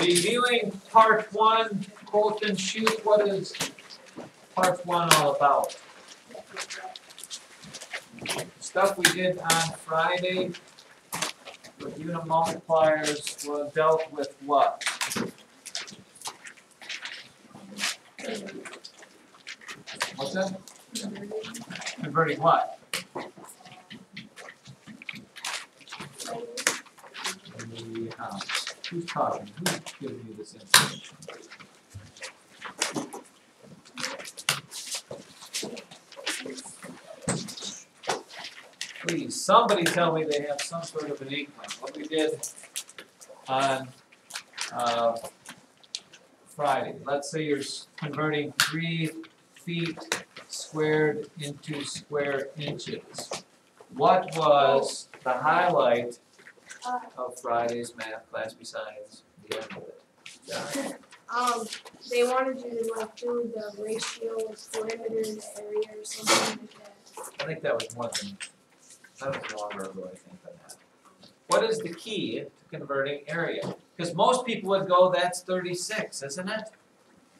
Reviewing part one, Colton shoot, what is part one all about? Stuff we did on Friday with unit multipliers was dealt with what? What's that? Converting what? The, who's talking, who's giving you this information? Please, somebody tell me they have some sort of an inkling, what we did on, uh, Friday, let's say you're converting three feet squared into square inches. What was the highlight of Friday's math class besides the end of it? Yeah. Um, they wanted you to like do the ratio of perimeter to area or something like that. I think that was more than, that was longer ago, I think, than that. What is the key to converting area? Because most people would go, that's thirty-six, isn't it?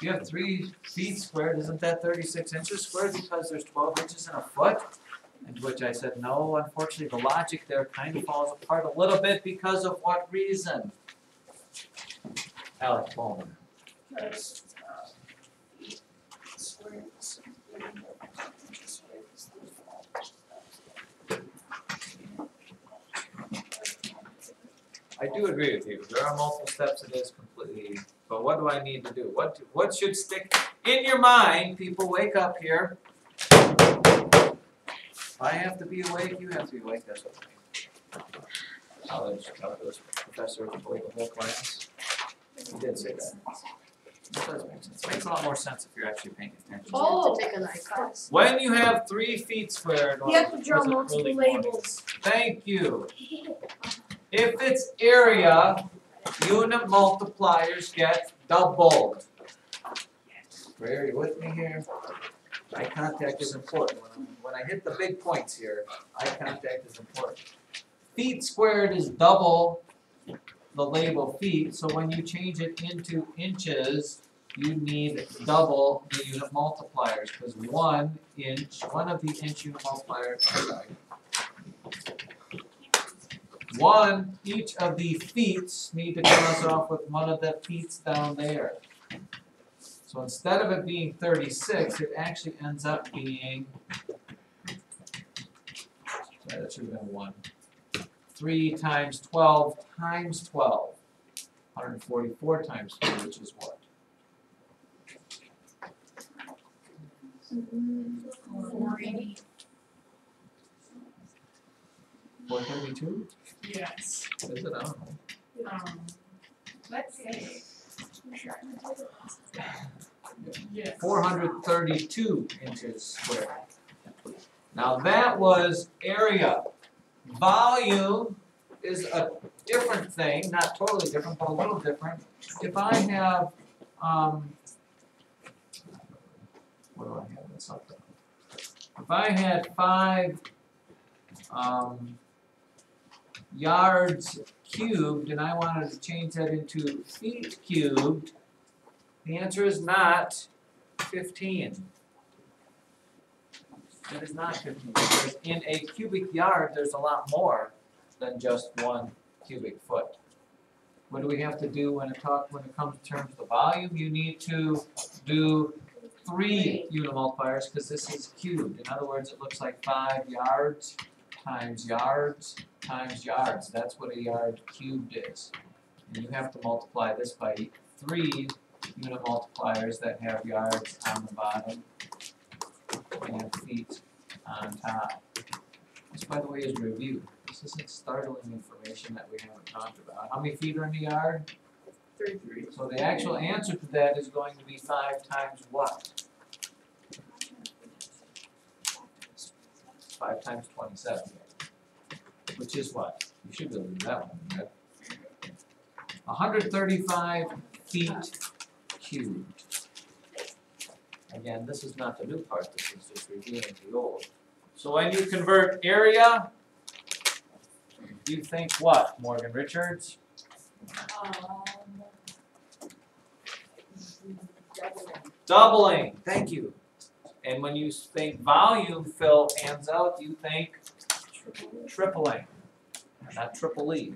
You have three feet squared, isn't that thirty-six inches squared because there's twelve inches in a foot? And to which I said, no, unfortunately, the logic there kind of falls apart a little bit because of what reason? Alex Bowman. I do agree with you, there are multiple steps, it is completely, but what do I need to do? What, what should stick in your mind, people, wake up here. I have to be awake, you have to be awake, that's what College, calculus professor for the whole class, he did say that. It does make sense, it makes a lot more sense if you're actually paying attention. Oh. To take a night class. When you have three feet squared, You have to draw multiple morning? labels. Thank you. If it's area, unit multipliers get doubled. Ray, are you with me here? Eye contact is important. When, when I hit the big points here, eye contact is important. Feet squared is double the label feet, so when you change it into inches, you need double the unit multipliers, because one inch, one of the inch unit multipliers, one, each of the feet need to come us off with one of the feet down there. So instead of it being 36, it actually ends up being, sorry, that should have been 1, 3 times 12 times 12, 144 times 3, which is what? 480. More? Yes. Is it? I don't know. Um, let's see. Yes. Four hundred thirty-two inches squared. Now that was area. Volume is a different thing, not totally different, but a little different. If I have, um, What do I have this up there? If I had five um, yards cubed and I wanted to change that into feet cubed, the answer is not fifteen. It is not fifteen, because in a cubic yard, there's a lot more than just one cubic foot. What do we have to do when it talk, when it comes to terms of the volume? You need to do three unit multipliers, because this is cubed. In other words, it looks like five yards times yards times yards. That's what a yard cubed is. And you have to multiply this by three unit multipliers that have yards on the bottom and feet on top. This, by the way, is review. This isn't startling information that we haven't talked about. How many feet are in a yard? Thirty-three. So the actual answer to that is going to be five times what? Five times twenty-seven. Which is what? You should be able to do that one, right? hundred thirty-five feet cubed. again, this is not the new part, this is just reviewing the old. So when you convert area, you think what, Morgan Richards? Um. Doubling. Doubling, thank you. And when you think volume, Phil, hands out, you think tripling. Not triple E,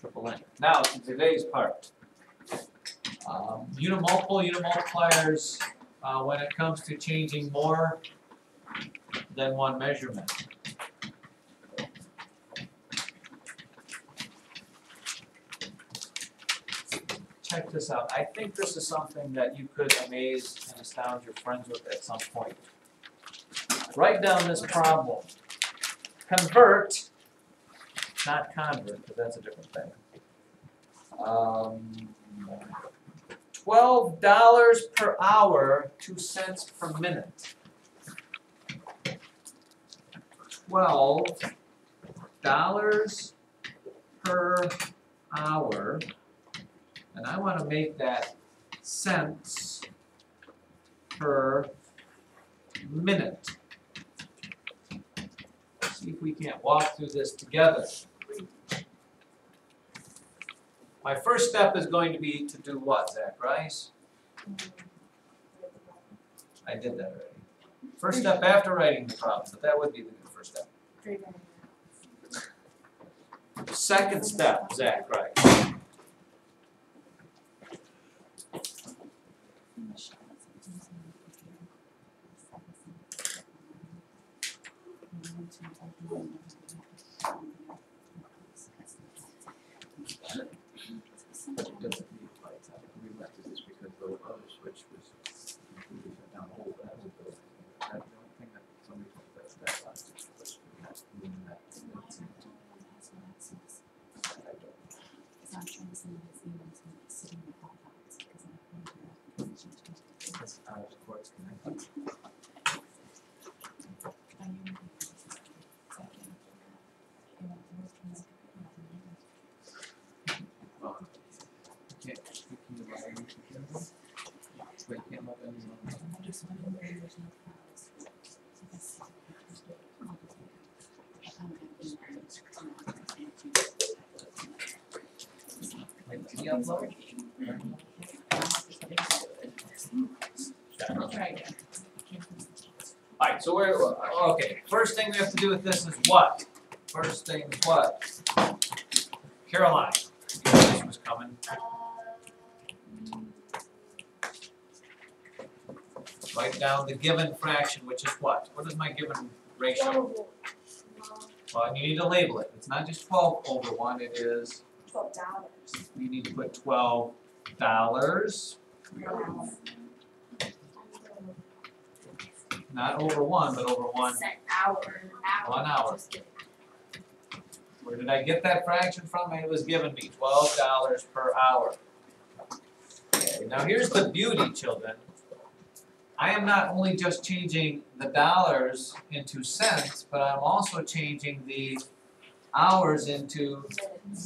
triple N. Now, to today's part. Um, unimultiple, unit multipliers, uh, when it comes to changing more than one measurement. Check this out, I think this is something that you could amaze and astound your friends with at some point. Write down this problem. Convert not convert, because that's a different thing. Um, twelve dollars per hour, two cents per minute. Twelve dollars per hour, and I wanna make that cents per minute. See if we can't walk through this together. My first step is going to be to do what, Zach Rice? I did that already. First step after writing the problem, but that would be the first step. Second step, Zach Rice. But it doesn't need lights out. We left it just because the other switch was included down old as a building. That's the only thing that somebody told us that last year was we had to move that. that's in- I don't That's out of courts connected. Well, you can't, you can log into Kindle. Alright, so we're, okay, first thing we have to do with this is what? First thing what? Caroline, this was coming. Write down the given fraction, which is what? What is my given ratio? Well, you need to label it. It's not just twelve over one, it is, Twelve dollars. you need to put twelve dollars, not over one, but over one. Hour, hour. One hour. Where did I get that fraction from? It was given me twelve dollars per hour. Okay, now here's the beauty, children. I am not only just changing the dollars into cents, but I'm also changing the hours into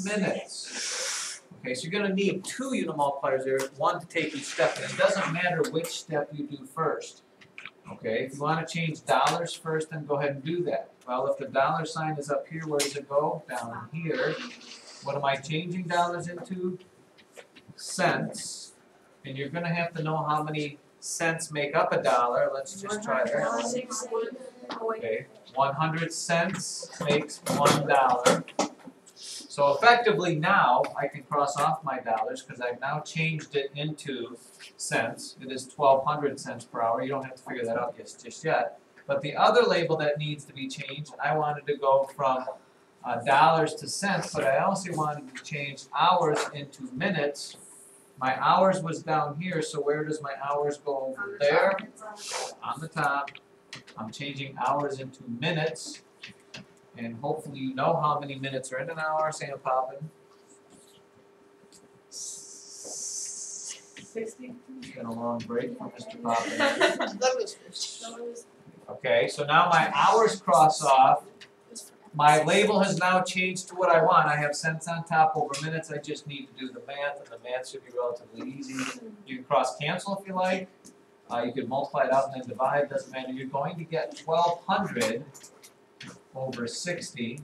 minutes. Okay, so you're gonna need two unit multipliers there, one to take each step, and it doesn't matter which step you do first. Okay, if you wanna change dollars first, then go ahead and do that. Well, if the dollar sign is up here, where does it go? Down here. What am I changing dollars into? Cents. And you're gonna have to know how many cents make up a dollar, let's just try that. Okay, one hundred cents makes one dollar. So effectively now, I can cross off my dollars, cause I've now changed it into cents. It is twelve hundred cents per hour, you don't have to figure that out just, just yet. But the other label that needs to be changed, I wanted to go from uh, dollars to cents, but I also wanted to change hours into minutes. My hours was down here, so where does my hours go On over the there? top, it's on- on the top. I'm changing hours into minutes. And hopefully you know how many minutes are in an hour, Sam Poppin. Sixty? It's been a long break for Mr. Poppin. That was first. That was- Okay, so now my hours cross off. My label has now changed to what I want. I have cents on top over minutes. I just need to do the math, and the math should be relatively easy. You can cross cancel if you like. Uh, you could multiply it out and then divide, doesn't matter, you're going to get twelve hundred over sixty.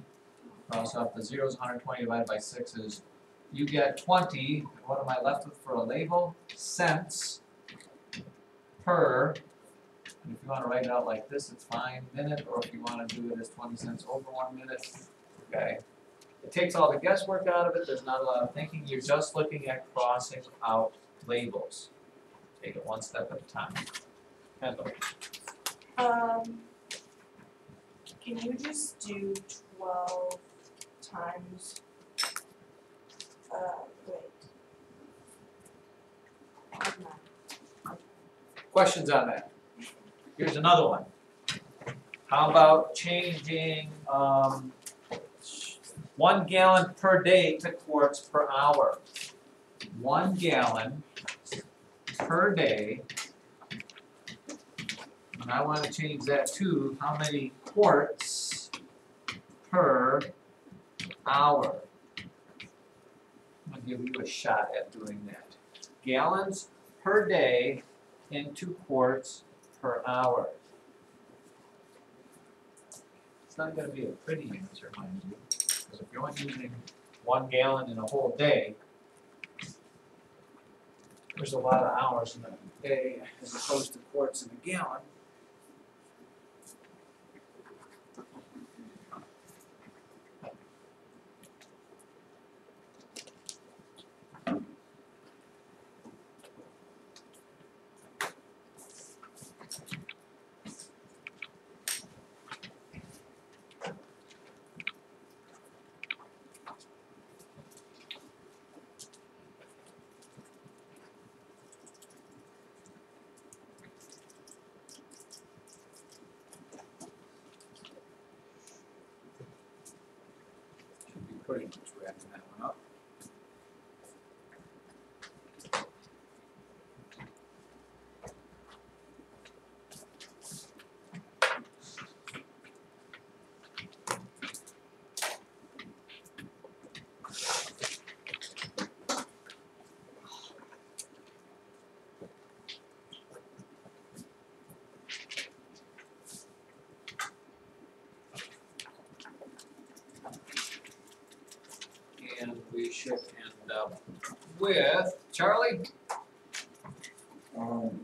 Cross off the zeros, hundred twenty divided by six is, you get twenty, what am I left with for a label? Cents per, and if you wanna write it out like this, it's fine, minute, or if you wanna do it as twenty cents over one minute, okay? It takes all the guesswork out of it, there's not a lot of thinking, you're just looking at crossing out labels. Take it one step at a time. Kendall, Um, can you just do twelve times, uh, wait. Questions on that? Here's another one. How about changing, um, one gallon per day to quarts per hour? One gallon per day. And I wanna change that to how many quarts per hour? I'm gonna give you a shot at doing that. Gallons per day into quarts per hour. It's not gonna be a pretty answer, mind you, because if you're only using one gallon in a whole day, there's a lot of hours in a day as opposed to quarts in a gallon. Should be pretty much wrapping that one up. And we should end up with Charlie? Um.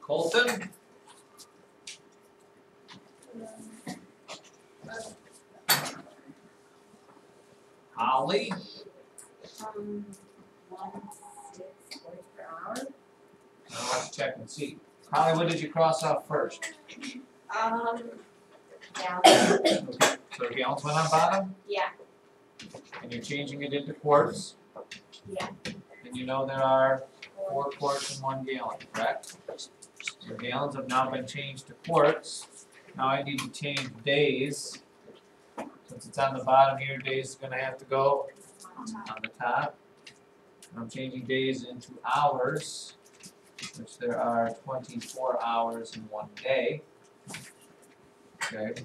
Colton? Holly? Um, one, six, forty per hour. Now let's check and see. Holly, what did you cross off first? Um, Okay, so gallons went on bottom, yeah, and you're changing it into quarts? Yeah. And you know there are four quarts in one gallon, correct? So gallons have now been changed to quarts. Now I need to change days. Since it's on the bottom here, days is gonna have to go on the top. I'm changing days into hours, which there are twenty-four hours in one day. Okay,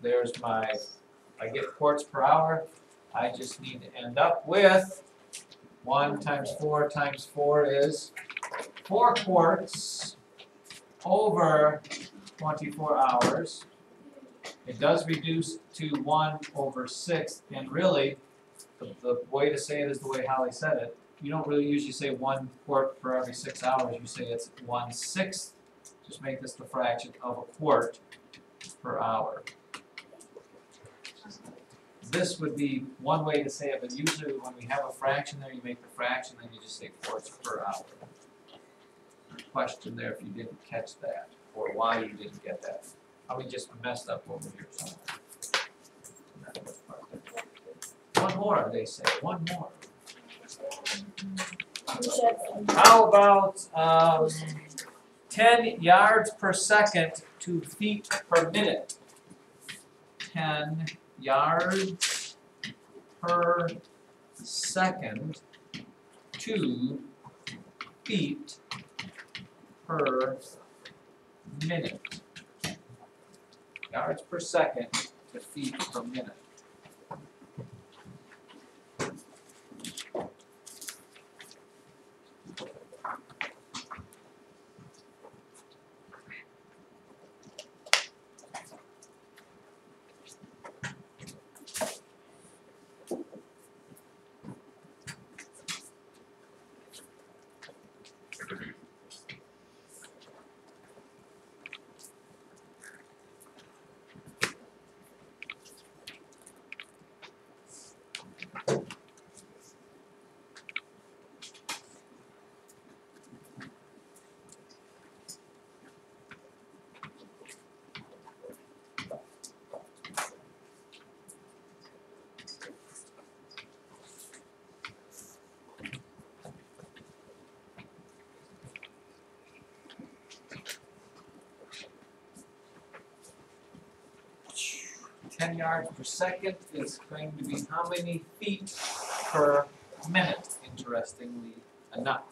there's my, I get quarts per hour, I just need to end up with one times four times four is four quarts over twenty-four hours. It does reduce to one over six, and really, the, the way to say it is the way Holly said it. You don't really usually say one quart for every six hours, you say it's one sixth, just make this the fraction of a quart per hour. This would be one way to say it, but usually when we have a fraction there, you make the fraction, then you just say quarts per hour. Question there if you didn't catch that, or why you didn't get that. Probably just messed up over here somewhere. That was part of it. One more, they say, one more. You said some- How about, um, ten yards per second to feet per minute? Ten yards per second to feet per minute. Yards per second to feet per minute. Ten yards per second is going to be how many feet per minute, interestingly enough.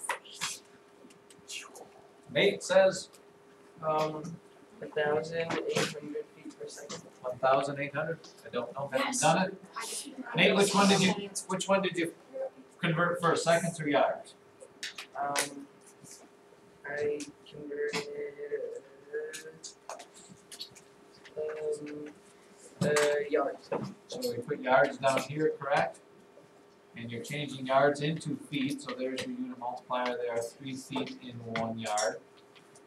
Nate says, Um, thousand eight hundred feet per second. one thousand eight hundred, I don't know, haven't Yes. done it. Nate, which one did you, which one did you convert first, seconds or yards? Um, I uh, yards. So we put yards down here, correct? And you're changing yards into feet, so there's your unit multiplier there, three feet in one yard.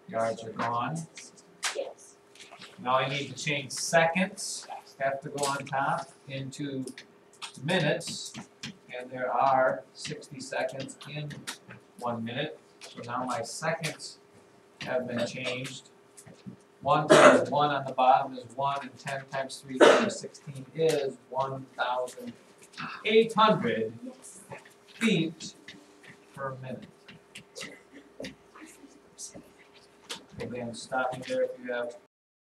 Yards are gone. Yes. Now I need to change seconds, have to go on top into minutes. And there are sixty seconds in one minute, so now my seconds have been changed. One times one on the bottom is one, and ten times three times sixteen is one thousand eight hundred Yes. feet per minute. Again, stop me there if you have